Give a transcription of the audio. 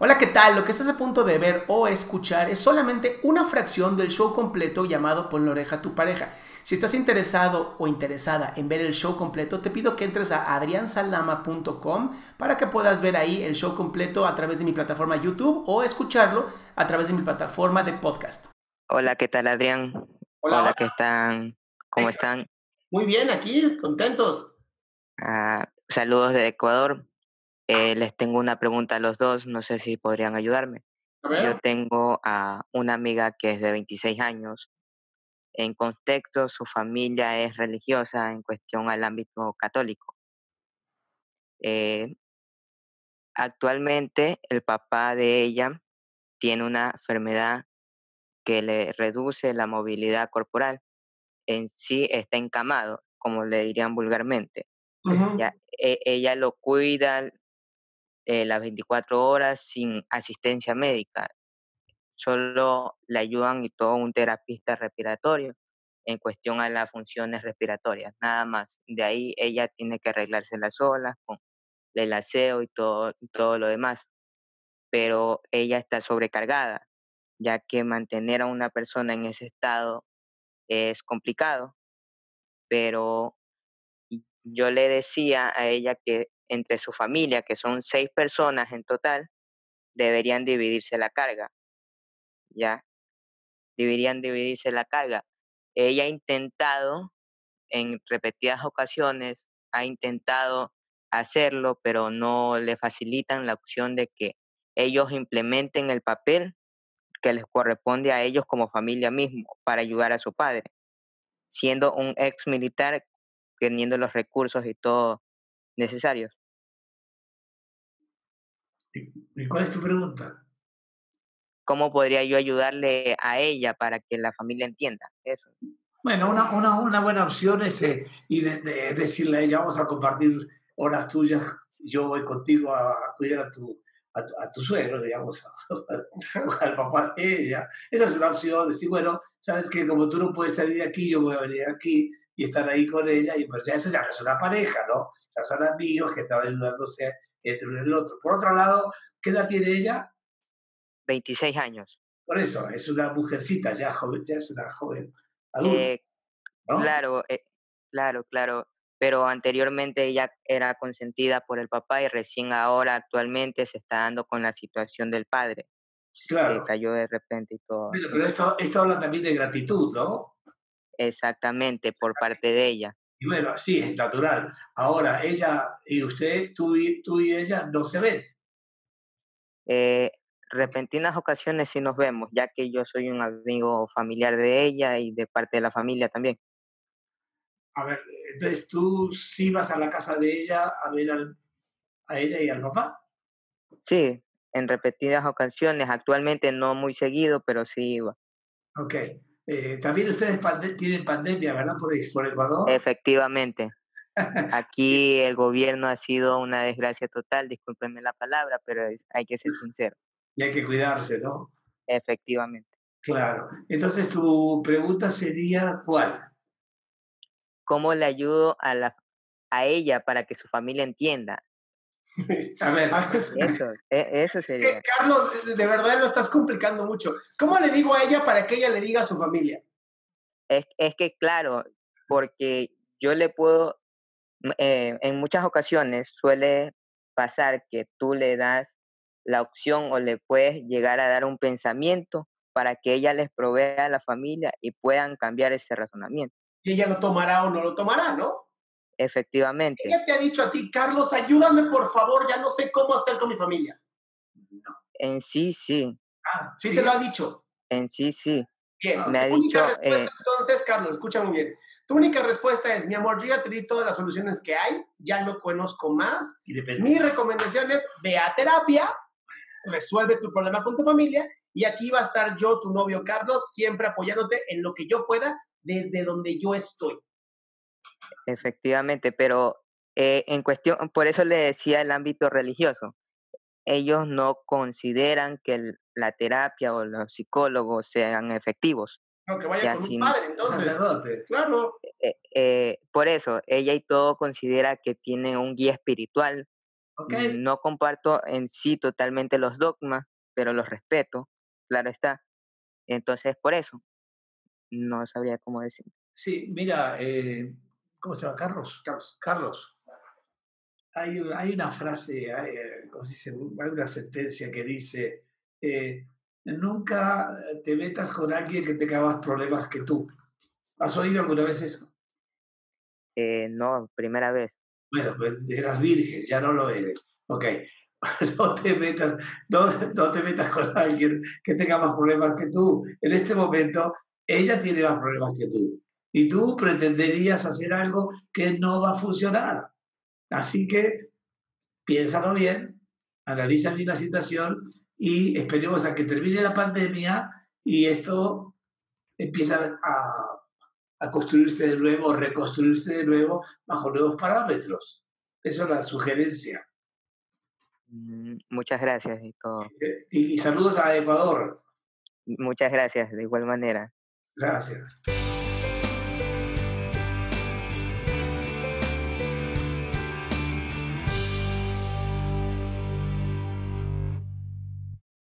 Hola, ¿qué tal? Lo que estás a punto de ver o escuchar es solamente una fracción del show completo llamado Pon la oreja a tu pareja. Si estás interesado o interesada en ver el show completo, te pido que entres a adriansalama.com para que puedas ver ahí el show completo a través de mi plataforma YouTube o escucharlo a través de mi plataforma de podcast. Hola, ¿qué tal, Adrián? Hola, Hola, ¿qué están? ¿Cómo están? Muy bien, aquí, contentos. Ah, saludos de Ecuador. Eh, les tengo una pregunta a los dos, no sé si podrían ayudarme. Yo tengo a una amiga que es de 26 años. En contexto, su familia es religiosa en cuestión al ámbito católico. Eh, actualmente, el papá de ella tiene una enfermedad que le reduce la movilidad corporal. En sí está encamado, como le dirían vulgarmente. E- ella lo cuida eh, las 24 horas sin asistencia médica. Solo le ayudan y todo un terapista respiratorio en cuestión a las funciones respiratorias, nada más. De ahí ella tiene que arreglársela sola con el aseo y todo, y todo lo demás. Pero ella está sobrecargada, ya que mantener a una persona en ese estado es complicado. Pero yo le decía a ella que entre su familia, que son seis personas en total, deberían dividirse la carga, ¿ya? Deberían dividirse la carga. Ella ha intentado en repetidas ocasiones, ha intentado hacerlo, pero no le facilitan la opción de que ellos implementen el papel que les corresponde a ellos como familia mismo para ayudar a su padre, siendo un ex militar teniendo los recursos y todo necesarios. ¿Y cuál es tu pregunta? ¿Cómo podría yo ayudarle a ella para que la familia entienda eso? Bueno, una, una, una buena opción es eh, y de- de- decirle a ella, vamos a compartir horas tuyas, yo voy contigo a, cuidar a tu, a, a tu suegro, digamos, al papá de ella. Esa es una opción, decir, bueno, sabes que como tú no puedes salir de aquí, yo voy a venir aquí y estar ahí con ella, y pues ya eso ya no es una pareja, ¿no? Ya son amigos que están ayudándose entre uno y el otro. Por otro lado, ¿qué edad tiene ella? 26 años. Por eso, es una mujercita ya joven, ya es una joven adulta, Eh, ¿no? claro, eh, claro, claro. Pero anteriormente ella era consentida por el papá y recién ahora actualmente se está dando con la situación del padre, que Claro. cayó de repente y todo. Pero esto, esto habla también de gratitud, ¿no? Exactamente, por parte de ella. Y bueno, sí, es natural. Ahora, ella y usted, tú y, tú y ella, no se ven. Eh, repentinas ocasiones sí nos vemos, ya que yo soy un amigo familiar de ella y de parte de la familia también. A ver, entonces tú sí vas a la casa de ella a ver al- a ella y al papá. Sí, en repetidas ocasiones, actualmente no muy seguido, pero sí iba. Ok. Eh, también ustedes pande- tienen pandemia, ¿verdad? Por, por Ecuador. Efectivamente, aquí el gobierno ha sido una desgracia total, discúlpenme la palabra, pero hay que ser sincero, y hay que cuidarse, ¿no? efectivamente. Claro. Entonces tu pregunta sería, ¿cuál? ¿Cómo le ayudo a, la, a ella para que su familia entienda? A ver, A ver, Eso, e- eso que, sería. Carlos, de verdad lo estás complicando mucho. ¿Cómo le digo a ella para que ella le diga a su familia? Es, es que, claro, porque yo le puedo, eh, en muchas ocasiones suele pasar que tú le das la opción o le puedes llegar a dar un pensamiento para que ella les provea a la familia y puedan cambiar ese razonamiento. Y ella lo tomará o no lo tomará, ¿no? Efectivamente, Ella te ha dicho a ti, Carlos, ayúdame por favor, ya no sé cómo hacer con mi familia. en sí, sí, ah, Sí, te lo ha dicho. en sí, sí. Bien, Me ha tu única dicho, respuesta eh, entonces, Carlos, escucha muy bien. Tu única respuesta es, mi amor, yo ya te di todas las soluciones que hay, ya no conozco más. y depende. Mi recomendación es, ve a terapia, resuelve tu problema con tu familia y aquí va a estar yo, tu novio Carlos, siempre apoyándote en lo que yo pueda desde donde yo estoy. Efectivamente, pero eh, en cuestión, por eso le decía el ámbito religioso. Ellos no consideran que el- la terapia o los psicólogos sean efectivos. No, que vaya Ya, con sin- un padre, entonces. Claro. Eh, eh, por eso, ella y todo considera que tienen un guía espiritual No comparto en sí totalmente los dogmas, pero los respeto, claro está. Entonces, por eso, no sabría cómo decir. Sí, mira, eh, ¿cómo se llama? Carlos. Carlos. Carlos. Hay, hay una frase, hay, eh, ¿cómo se dice? hay una sentencia que dice, eh, nunca te metas con alguien que tenga más problemas que tú. ¿Has oído alguna vez eso? Eh, no, primera vez. Bueno, pues eras virgen, ya no lo eres. Ok, no te metas, no, no te metas con alguien que tenga más problemas que tú. En este momento, ella tiene más problemas que tú. Y tú pretenderías hacer algo que no va a funcionar. Así que piénsalo bien, analiza bien la situación y esperemos a que termine la pandemia y esto empieza a, a construirse de nuevo, reconstruirse de nuevo bajo nuevos parámetros. Esa es la sugerencia. Mm, muchas gracias y, y saludos a Ecuador. Muchas gracias, de igual manera. Gracias.